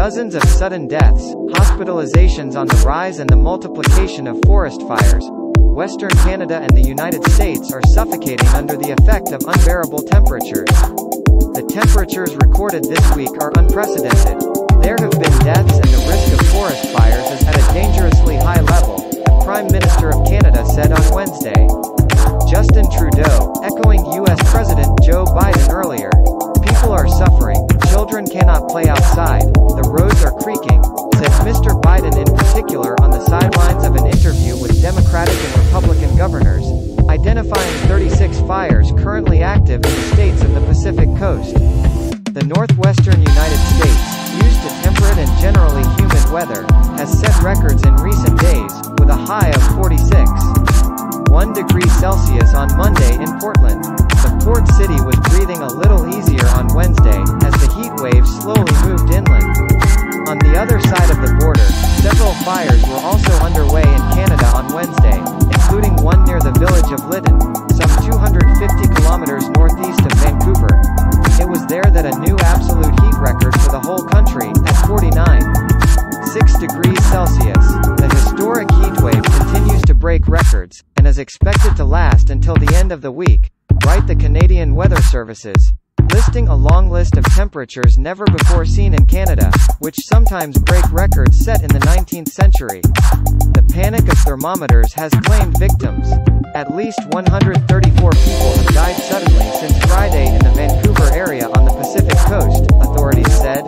dozens of sudden deaths, hospitalizations on the rise and the multiplication of forest fires, Western Canada and the United States are suffocating under the effect of unbearable temperatures. The temperatures recorded this week are unprecedented. There have been deaths and the risk of forest fires is at a dangerously high level, the Prime Minister of Canada said on Wednesday. Justin Trudeau, echoing U.S. President Joe Biden earlier. People are suffering, children cannot play outside, particular on the sidelines of an interview with Democratic and Republican governors, identifying 36 fires currently active in the states of the Pacific coast. The northwestern United States, used to temperate and generally humid weather, has set records in recent days, with a high of 46. 1 degree Celsius on Monday in Portland. The port city was breathing a little easier on Wednesday, as the heat wave slowly moved inland. On the other side of the border, several fires were also underway in Canada on Wednesday, including one near the village of Lytton, some 250 kilometers northeast of Vancouver. It was there that a new absolute heat record for the whole country, at 49. 6 degrees Celsius. The historic heat wave continues to break records, and is expected to last until the end of the week, write the Canadian Weather Services, listing a long list of temperatures never before seen in Canada, which sometimes break records set in the 19th century. The panic of thermometers has claimed victims. At least 134 people have died suddenly since Friday in the Vancouver area on the Pacific coast, authorities said.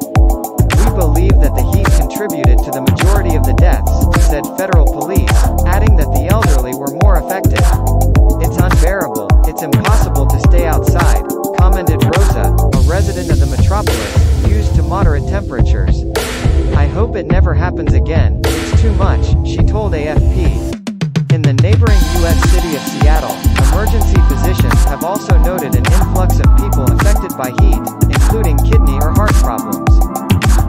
We believe that the heat contributed to the majority of the deaths, said federal police, never happens again, it's too much, she told AFP. In the neighboring U.S. city of Seattle, emergency physicians have also noted an influx of people affected by heat, including kidney or heart problems.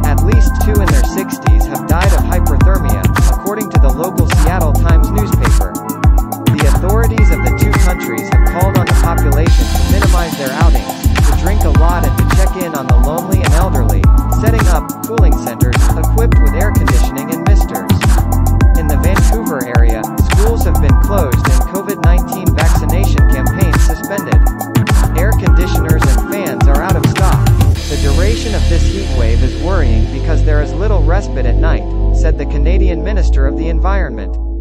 At least two in their 60s have died of hyperthermia, according to the local Seattle Times newspaper. The authorities of the two countries have called on the population to minimize their outbreak. conditioners and fans are out of stock. The duration of this heat wave is worrying because there is little respite at night, said the Canadian Minister of the Environment.